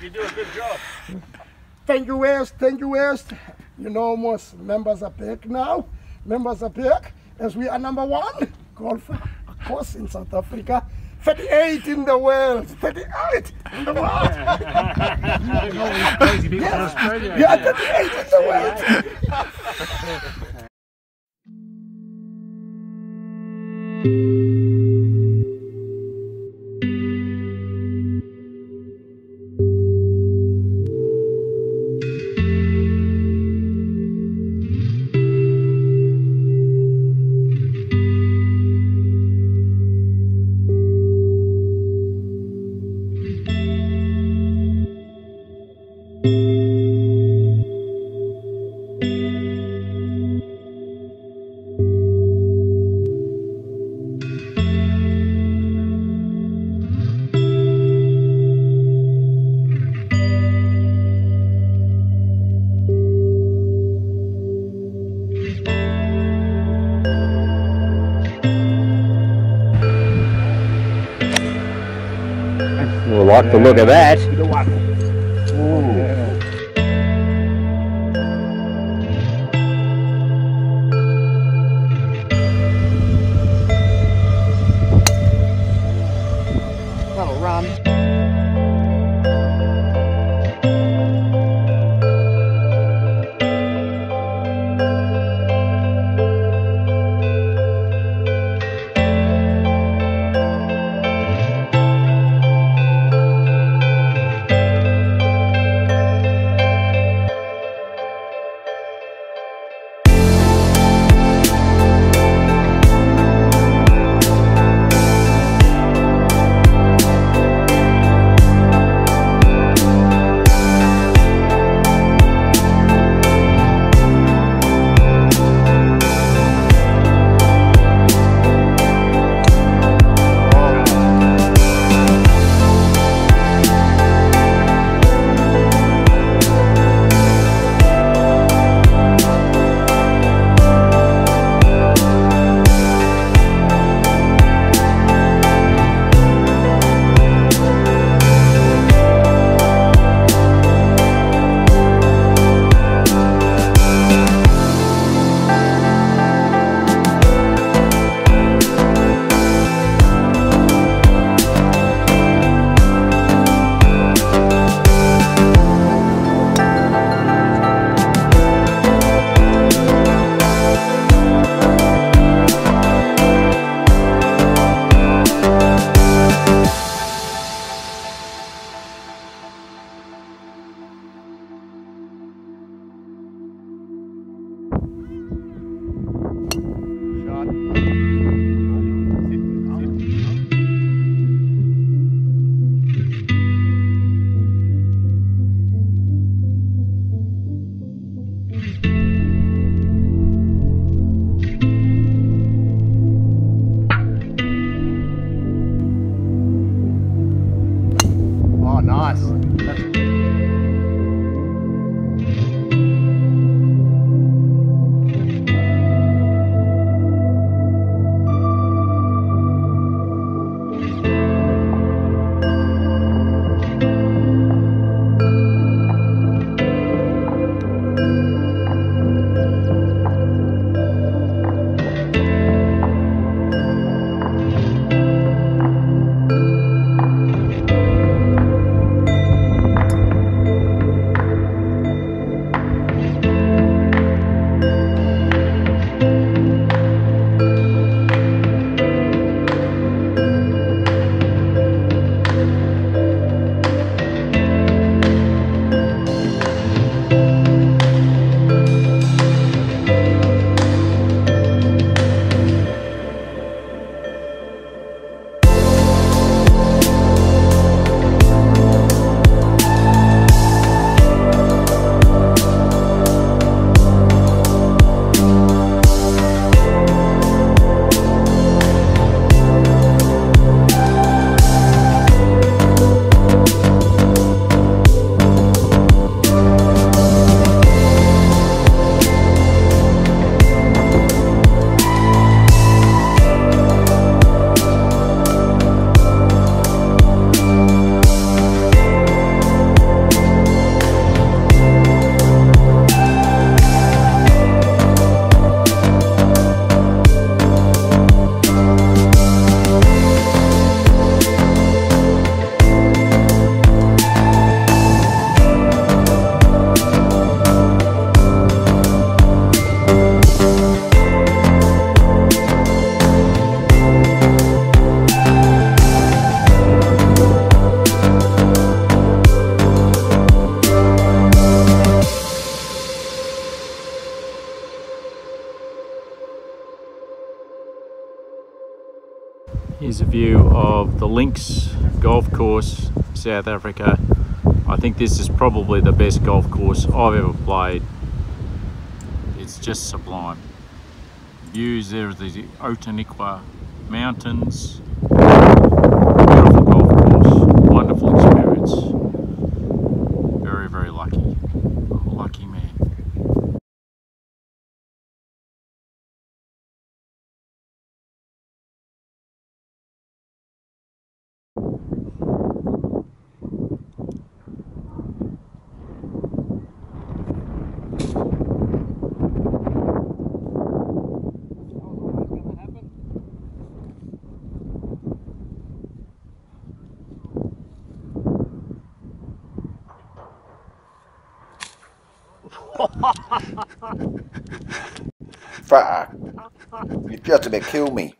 You do a good job. Thank you, West. Thank you, West. You know, most members are back now. Members are back as we are number one golfer, of course, in South Africa. 38 in the world. 38 in the world. Crazy people in Australia. Yeah, 38 in the world. We'll like the look of that. Gracias. Here's a view of the Links Golf Course, South Africa. I think this is probably the best golf course I've ever played. It's just sublime. Views there of the Outeniqua Mountains. Fuck. You just about killed me.